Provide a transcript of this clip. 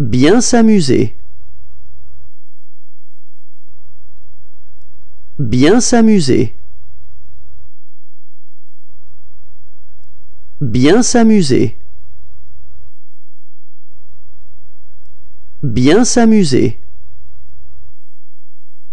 Bien s'amuser. Bien s'amuser. Bien s'amuser. Bien s'amuser.